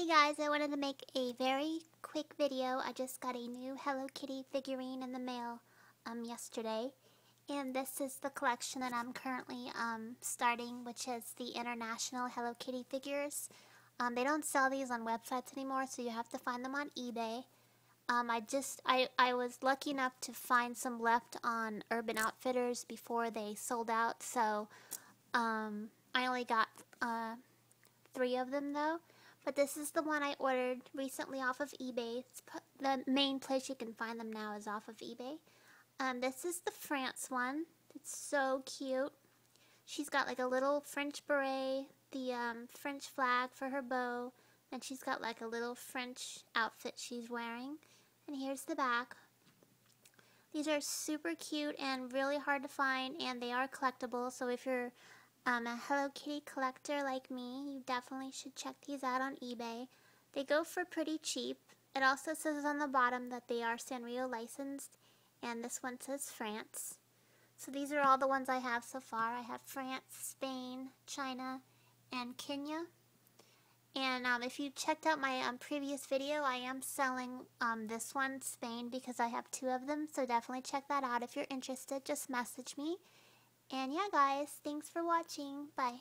Hey guys, I wanted to make a very quick video. I just got a new Hello Kitty figurine in the mail um, yesterday. And this is the collection that I'm currently um, starting, which is the International Hello Kitty figures. Um, they don't sell these on websites anymore, so you have to find them on eBay. Um, I just, I, I was lucky enough to find some left on Urban Outfitters before they sold out, so um, I only got uh, three of them though. But this is the one I ordered recently off of eBay. the main place you can find them now is off of eBay. Um, this is the France one. It's so cute. She's got like a little French beret, the um, French flag for her bow, and she's got like a little French outfit she's wearing. And here's the back. These are super cute and really hard to find, and they are collectible. So if you're um, a Hello Kitty collector like me, you definitely should check these out on eBay. They go for pretty cheap. It also says on the bottom that they are Sanrio licensed, and this one says France. So these are all the ones I have so far. I have France, Spain, China, and Kenya. And um, if you checked out my um, previous video, I am selling um, this one, Spain, because I have two of them. So definitely check that out. If you're interested, just message me. And yeah, guys, thanks for watching. Bye.